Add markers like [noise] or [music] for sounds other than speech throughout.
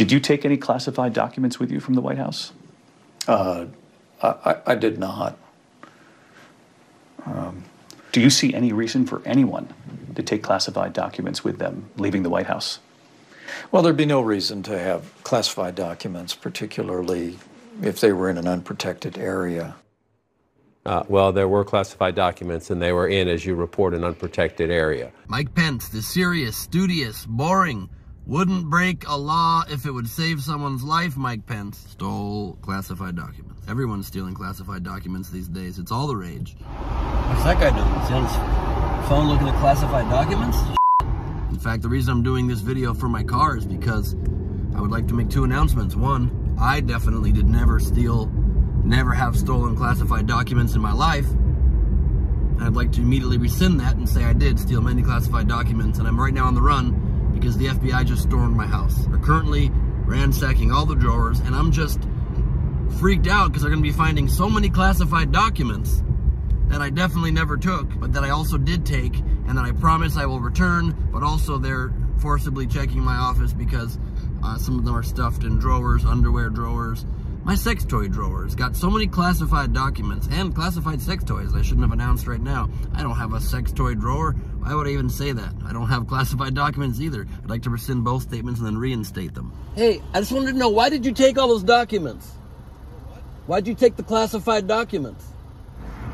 Did you take any classified documents with you from the White House? Uh, I, I, I, did not. Um, do you see any reason for anyone to take classified documents with them leaving the White House? Well, there'd be no reason to have classified documents, particularly if they were in an unprotected area. Uh, well, there were classified documents, and they were in, as you report, an unprotected area. Mike Pence, the serious, studious, boring, wouldn't break a law if it would save someone's life, Mike Pence, stole classified documents. Everyone's stealing classified documents these days. It's all the rage. What's that guy doing? Is he on his phone looking at classified documents? In fact, the reason I'm doing this video for my car is because I would like to make two announcements. One, I definitely did never steal never have stolen classified documents in my life. I'd like to immediately rescind that and say I did steal many classified documents and I'm right now on the run because the FBI just stormed my house. They're currently ransacking all the drawers and I'm just freaked out because they're going to be finding so many classified documents that I definitely never took, but that I also did take and that I promise I will return, but also they're forcibly checking my office because uh, some of them are stuffed in drawers, underwear drawers, my sex toy drawer has got so many classified documents and classified sex toys I shouldn't have announced right now. I don't have a sex toy drawer. Why would I even say that? I don't have classified documents either. I'd like to rescind both statements and then reinstate them. Hey, I just wanted to know, why did you take all those documents? Why'd you take the classified documents?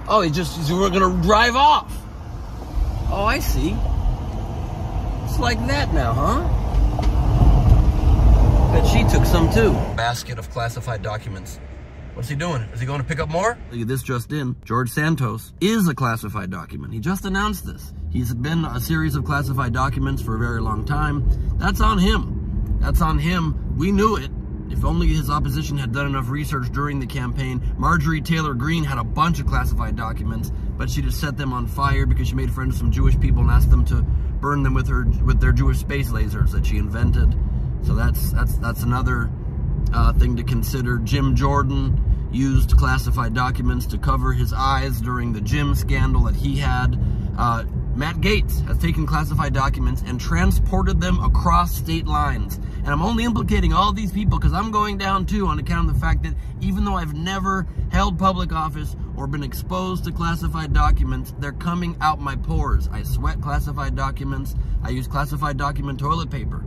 Oh, he just, you were gonna drive off. Oh, I see. It's like that now, huh? Bet she took some too. Basket of classified documents. What's he doing? Is he going to pick up more? Look at this just in. George Santos is a classified document. He just announced this. He's been a series of classified documents for a very long time. That's on him. That's on him. We knew it. If only his opposition had done enough research during the campaign. Marjorie Taylor Greene had a bunch of classified documents, but she just set them on fire because she made friends with some Jewish people and asked them to burn them with her with their Jewish space lasers that she invented. So that's that's that's another uh, thing to consider. Jim Jordan used classified documents to cover his eyes during the gym scandal that he had. Uh, Matt Gaetz has taken classified documents and transported them across state lines. And I'm only implicating all these people because I'm going down too on account of the fact that even though I've never held public office or been exposed to classified documents, they're coming out my pores. I sweat classified documents. I use classified document toilet paper.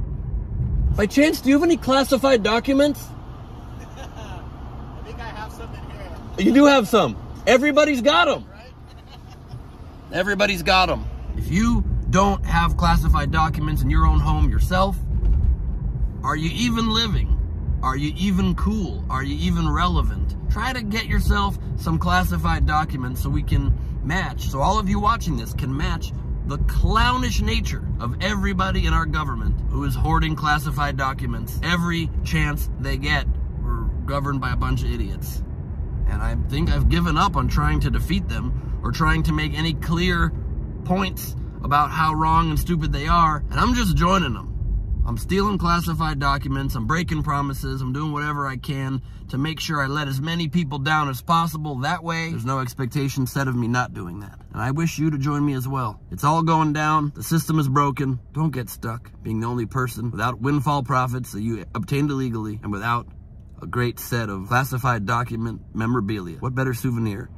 By chance, do you have any classified documents? [laughs] I think I have some in here. You do have some. Everybody's got them. Right? [laughs] Everybody's got them. If you don't have classified documents in your own home yourself, are you even living? Are you even cool? Are you even relevant? Try to get yourself some classified documents so we can match, so all of you watching this can match the clownish nature of everybody in our government who is hoarding classified documents every chance they get. We're governed by a bunch of idiots. And I think I've given up on trying to defeat them or trying to make any clear points about how wrong and stupid they are. And I'm just joining them. I'm stealing classified documents, I'm breaking promises, I'm doing whatever I can to make sure I let as many people down as possible. That way, there's no expectation set of me not doing that. And I wish you to join me as well. It's all going down. The system is broken. Don't get stuck being the only person without windfall profits that you obtained illegally and without a great set of classified document memorabilia. What better souvenir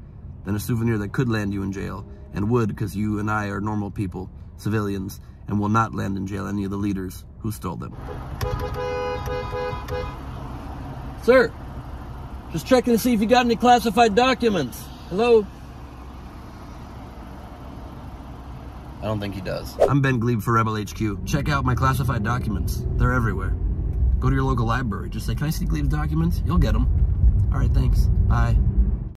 than a souvenir that could land you in jail and would because you and I are normal people, civilians, and will not land in jail any of the leaders who stole them. Sir, just checking to see if you got any classified documents. Hello? I don't think he does. I'm Ben Gleib for Rebel HQ. Check out my classified documents. They're everywhere. Go to your local library. Just say, can I see Gleib's documents? You'll get them. All right, thanks. Bye.